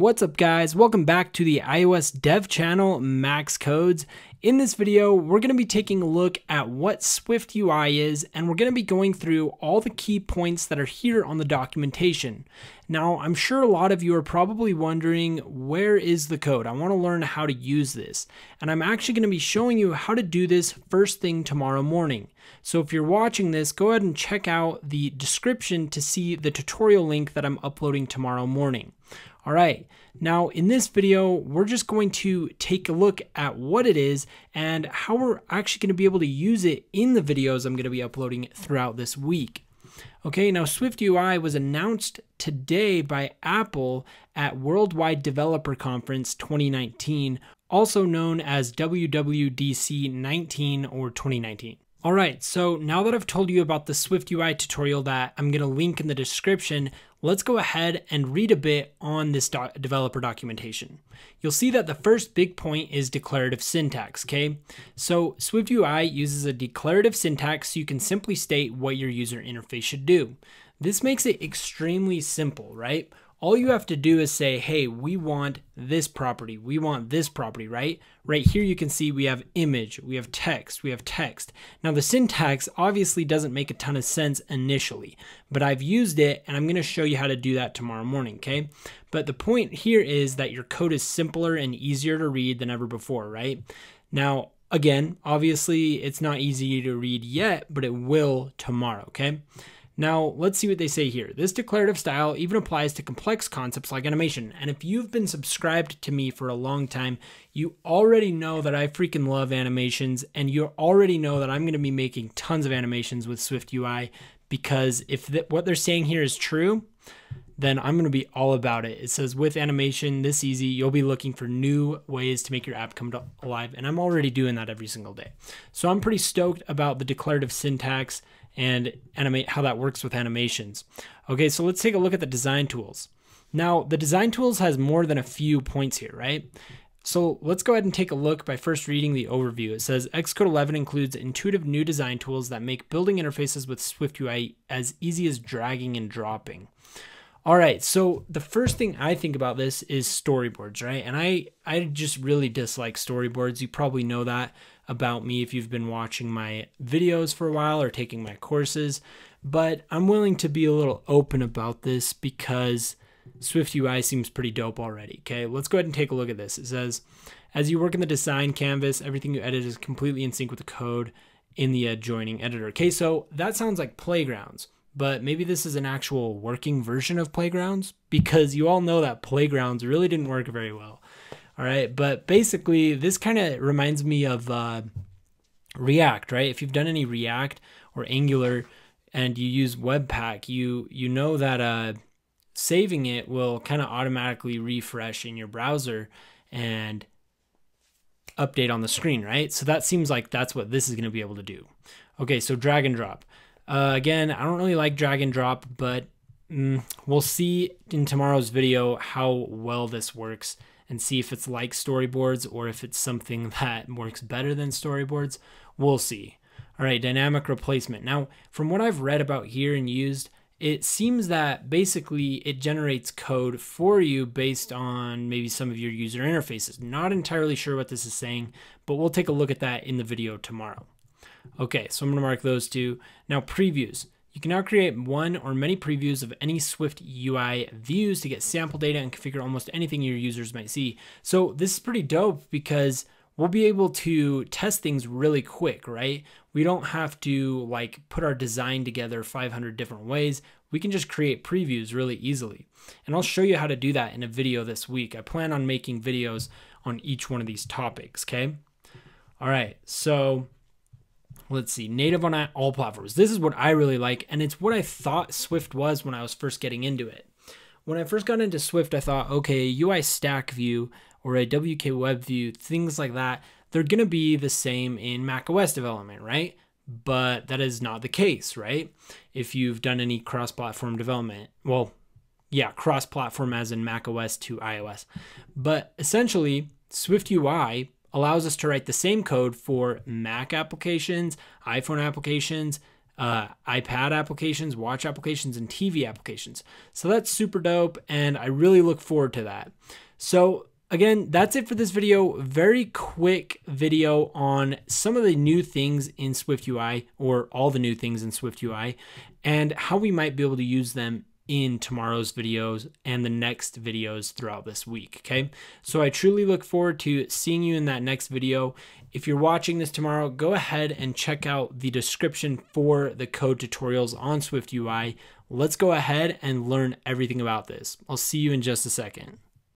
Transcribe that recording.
What's up guys, welcome back to the iOS dev channel Max Codes. In this video, we're going to be taking a look at what Swift UI is and we're going to be going through all the key points that are here on the documentation. Now, I'm sure a lot of you are probably wondering, where is the code? I want to learn how to use this. And I'm actually going to be showing you how to do this first thing tomorrow morning. So if you're watching this, go ahead and check out the description to see the tutorial link that I'm uploading tomorrow morning. All right, now in this video, we're just going to take a look at what it is and how we're actually going to be able to use it in the videos I'm going to be uploading throughout this week. Okay, now Swift UI was announced today by Apple at Worldwide Developer Conference 2019, also known as WWDC 19 or 2019. All right, so now that I've told you about the Swift UI tutorial that I'm going to link in the description, let's go ahead and read a bit on this developer documentation. You'll see that the first big point is declarative syntax, okay? So Swift UI uses a declarative syntax so you can simply state what your user interface should do. This makes it extremely simple, right? All you have to do is say, hey, we want this property, we want this property, right? Right here you can see we have image, we have text, we have text. Now the syntax obviously doesn't make a ton of sense initially, but I've used it and I'm gonna show you how to do that tomorrow morning, okay? But the point here is that your code is simpler and easier to read than ever before, right? Now, again, obviously it's not easy to read yet, but it will tomorrow, okay? Now, let's see what they say here. This declarative style even applies to complex concepts like animation. And if you've been subscribed to me for a long time, you already know that I freaking love animations and you already know that I'm going to be making tons of animations with Swift UI because if th what they're saying here is true, then I'm going to be all about it. It says with animation this easy, you'll be looking for new ways to make your app come alive. And I'm already doing that every single day. So I'm pretty stoked about the declarative syntax and animate how that works with animations. Okay, so let's take a look at the design tools. Now, the design tools has more than a few points here, right? So let's go ahead and take a look by first reading the overview. It says Xcode 11 includes intuitive new design tools that make building interfaces with SwiftUI as easy as dragging and dropping. All right, so the first thing I think about this is storyboards, right? And I I just really dislike storyboards. You probably know that about me if you've been watching my videos for a while or taking my courses, but I'm willing to be a little open about this because Swift UI seems pretty dope already. Okay, let's go ahead and take a look at this. It says, as you work in the design canvas, everything you edit is completely in sync with the code in the adjoining editor. Okay, so that sounds like playgrounds but maybe this is an actual working version of Playgrounds because you all know that Playgrounds really didn't work very well. All right, but basically, this kind of reminds me of uh, React, right? If you've done any React or Angular and you use Webpack, you you know that uh, saving it will kind of automatically refresh in your browser and update on the screen, right? So that seems like that's what this is going to be able to do. Okay, so drag and drop. Uh, again, I don't really like drag and drop, but mm, we'll see in tomorrow's video how well this works and see if it's like storyboards or if it's something that works better than storyboards. We'll see. All right, dynamic replacement. Now, from what I've read about here and used, it seems that basically it generates code for you based on maybe some of your user interfaces. Not entirely sure what this is saying, but we'll take a look at that in the video tomorrow. Okay, so I'm going to mark those two. Now, previews. You can now create one or many previews of any Swift UI views to get sample data and configure almost anything your users might see. So this is pretty dope because we'll be able to test things really quick, right? We don't have to like put our design together 500 different ways. We can just create previews really easily. And I'll show you how to do that in a video this week. I plan on making videos on each one of these topics, okay? All right, so let's see, native on all platforms. This is what I really like, and it's what I thought Swift was when I was first getting into it. When I first got into Swift, I thought, okay, UI stack view or a WK web view, things like that, they're going to be the same in macOS development, right? But that is not the case, right? If you've done any cross platform development, well, yeah, cross platform as in macOS to iOS. But essentially, Swift UI allows us to write the same code for Mac applications, iPhone applications, uh, iPad applications, watch applications, and TV applications. So that's super dope, and I really look forward to that. So again, that's it for this video. Very quick video on some of the new things in Swift UI, or all the new things in Swift UI, and how we might be able to use them in tomorrow's videos and the next videos throughout this week. Okay. So I truly look forward to seeing you in that next video. If you're watching this tomorrow, go ahead and check out the description for the code tutorials on Swift UI. Let's go ahead and learn everything about this. I'll see you in just a second.